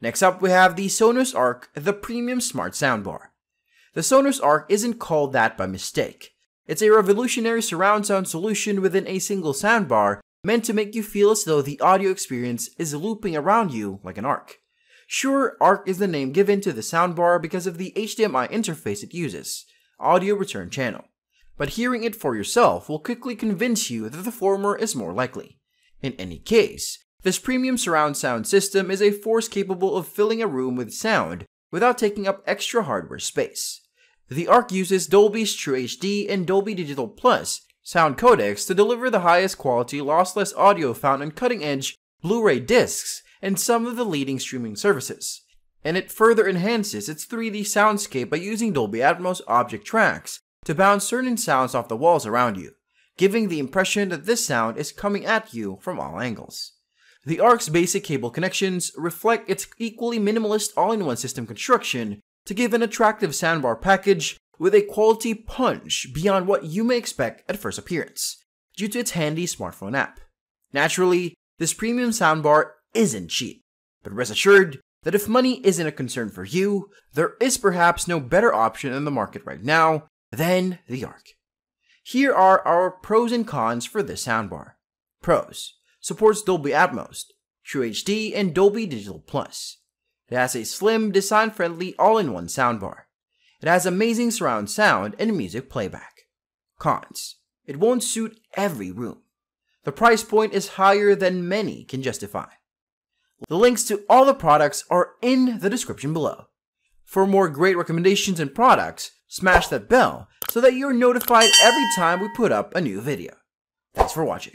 Next up, we have the Sonos Arc, the premium smart soundbar. The Sonos Arc isn't called that by mistake. It's a revolutionary surround sound solution within a single soundbar meant to make you feel as though the audio experience is looping around you like an arc. Sure, ARC is the name given to the soundbar because of the HDMI interface it uses, audio return channel. But hearing it for yourself will quickly convince you that the former is more likely. In any case, this premium surround sound system is a force capable of filling a room with sound without taking up extra hardware space. The ARC uses Dolby's True HD and Dolby Digital Plus sound codecs to deliver the highest quality lossless audio found on cutting-edge Blu-ray discs and some of the leading streaming services. And it further enhances its 3D soundscape by using Dolby Atmos object tracks to bounce certain sounds off the walls around you, giving the impression that this sound is coming at you from all angles. The ARC's basic cable connections reflect its equally minimalist all-in-one system construction to give an attractive soundbar package with a quality punch beyond what you may expect at first appearance, due to its handy smartphone app. Naturally, this premium soundbar isn't cheap, but rest assured that if money isn't a concern for you, there is perhaps no better option in the market right now than the ARC. Here are our pros and cons for this soundbar. Pros supports Dolby Atmos, True HD, and Dolby Digital Plus. It has a slim, design-friendly all-in-one soundbar. It has amazing surround sound and music playback. Cons. It won't suit every room. The price point is higher than many can justify. The links to all the products are in the description below. For more great recommendations and products, smash that bell so that you're notified every time we put up a new video. Thanks for watching.